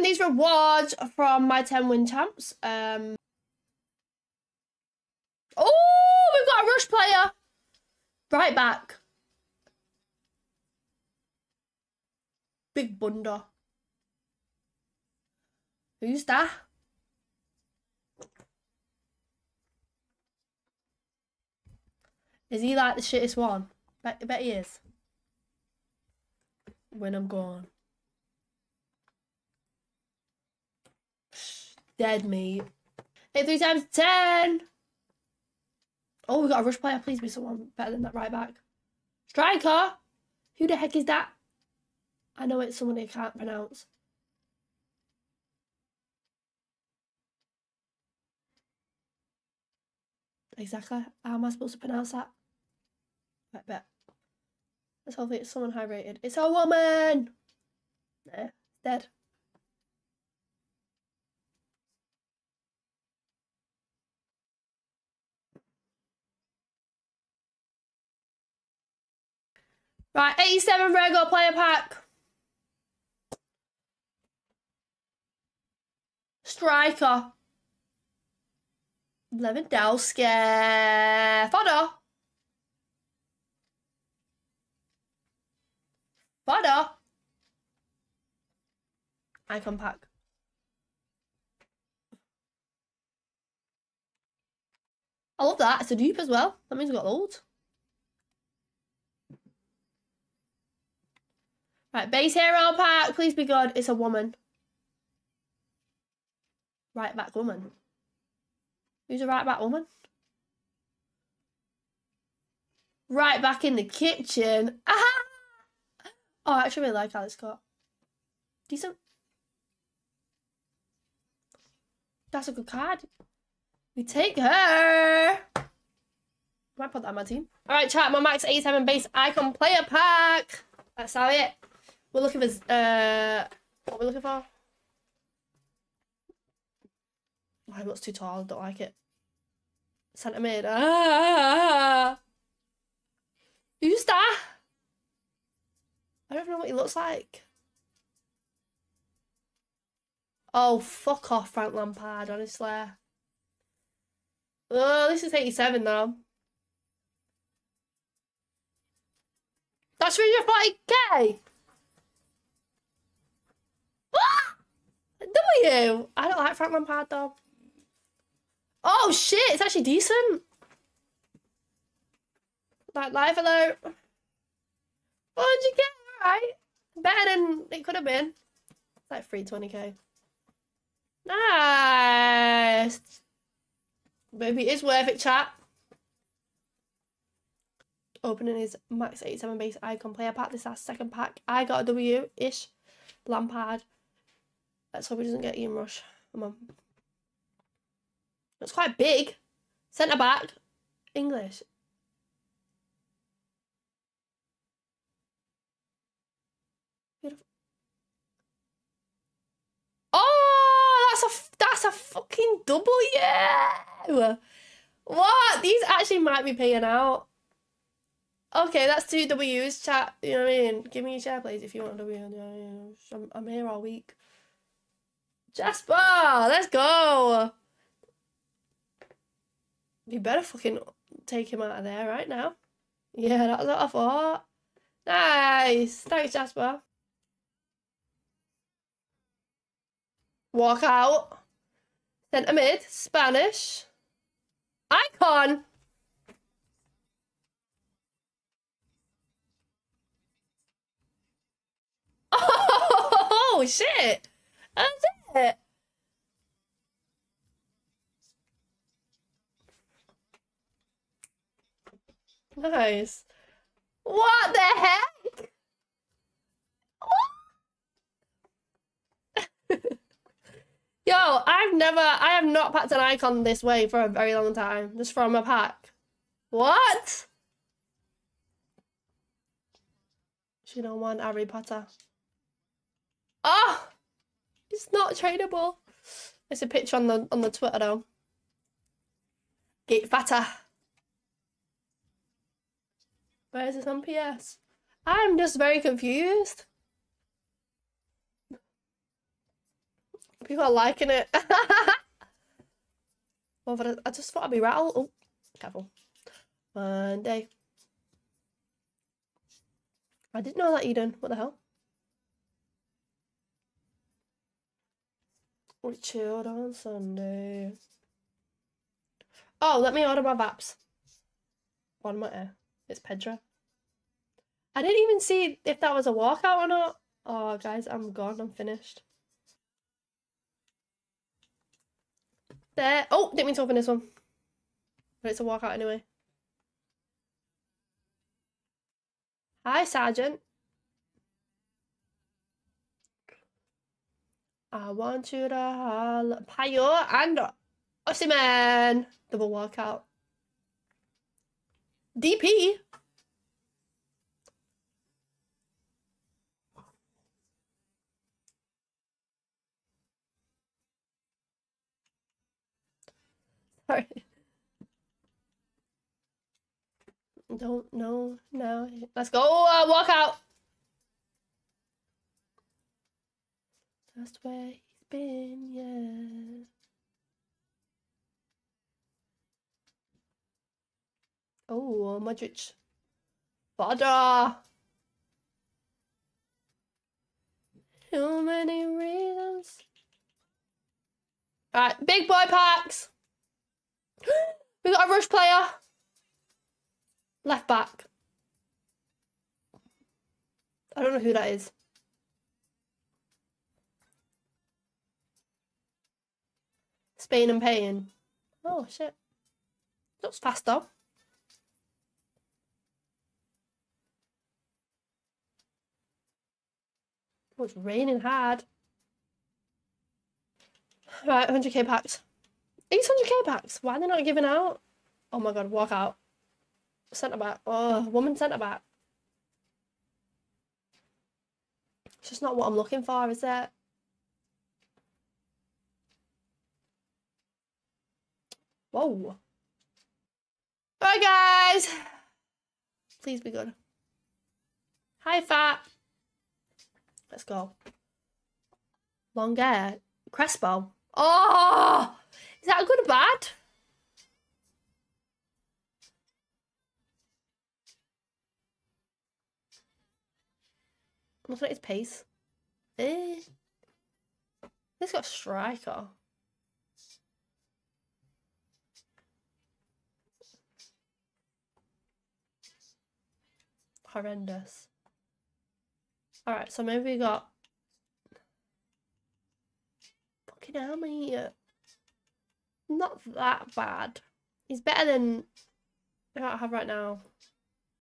open these rewards from my 10 win champs. Um. Oh, we've got a rush player. Right back. Big bunda. Who's that? Is he like the shittest one? Bet, bet he is. When I'm gone. Dead meat. Hey, three times ten. Oh, we got a rush player. Please be someone better than that right back. Striker. Who the heck is that? I know it's someone I can't pronounce. Exactly. How am I supposed to pronounce that? I bet. Let's hope it's someone high rated. It's a woman! Nah, dead. Right, 87 Rego player pack. Striker. Lewandowski. Fodder. Fodder. Icon pack. I love that. It's a dupe as well. That means we've got loads. Right, base hero pack. Please be good. It's a woman. Right back woman. Who's a right back woman? Right back in the kitchen. Aha! Oh, I actually really like Alex Scott. Decent. That's a good card. We take her. Might put that on my team. Alright, chat, my max 87 base icon player pack. That's how it. We're looking for uh what are we looking for? Oh, it looks too tall, I don't like it. Centre mid. Ah! Who's that? I don't know what he looks like. Oh, fuck off, Frank Lampard, honestly. Oh, this is 87 now. That's 340k! What? W! I don't like Frank Lampard though. Oh shit, it's actually decent. Like live alert. 400k, alright. Better than it could have been. It's like 320k. Nice. Maybe it is worth it, chat. Opening his max 87 base icon player pack. This is our second pack. I got a W-ish. Lampard. Let's hope he doesn't get Ian Rush. Come on. It's quite big. Centre back. English. Oh, that's a that's a fucking W. What? These actually might be paying out. Okay, that's two W's. Chat. You know what I mean? Give me a share, please, if you want a W. I'm, I'm here all week. Jasper, let's go. You better fucking take him out of there right now. Yeah, that's what I thought. Nice. Thanks, Jasper. Walk out. Centre mid. Spanish. Icon. Oh, shit. That's it. Nice. What the heck? Yo, I've never, I have not packed an icon this way for a very long time. Just from a pack. What? She don't want Harry Potter. Oh! It's not tradable. It's a picture on the on the Twitter though. Get fatter. Where is this on PS? I'm just very confused. People are liking it. well, but I, I just thought I'd be rattled. Oh, careful. Monday. I didn't know that, Eden. What the hell? We chilled on Sunday. Oh, let me order my Vaps. One more. It's Pedro. I didn't even see if that was a walkout or not. Oh, guys, I'm gone. I'm finished. There. Oh, didn't mean to open this one. But it's a walkout anyway. Hi, Sergeant. I want you to holla. Payo and Osimhen. Double walkout. DP. Sorry. Don't know now. Let's go. Uh, walk out. That's where he's been, yeah. Oh, Modric. Fodder. Too many reasons. Alright, big boy packs. we got a rush player. Left back. I don't know who that is. Spain and paying. Oh shit. Looks fast though. Oh, it's raining hard. Right, 100k packs. 800k packs. Why are they not giving out? Oh my god, walk out. Centre back. Oh, woman centre back. It's just not what I'm looking for, is it? Whoa. Alright, guys. Please be good. Hi, fat. Let's go. Long hair. Crespo. Oh! Is that good or bad? Looking at his pace. Eh. He's got striker. Horrendous. Alright, so maybe we got fucking hell many not that bad. He's better than I have right now.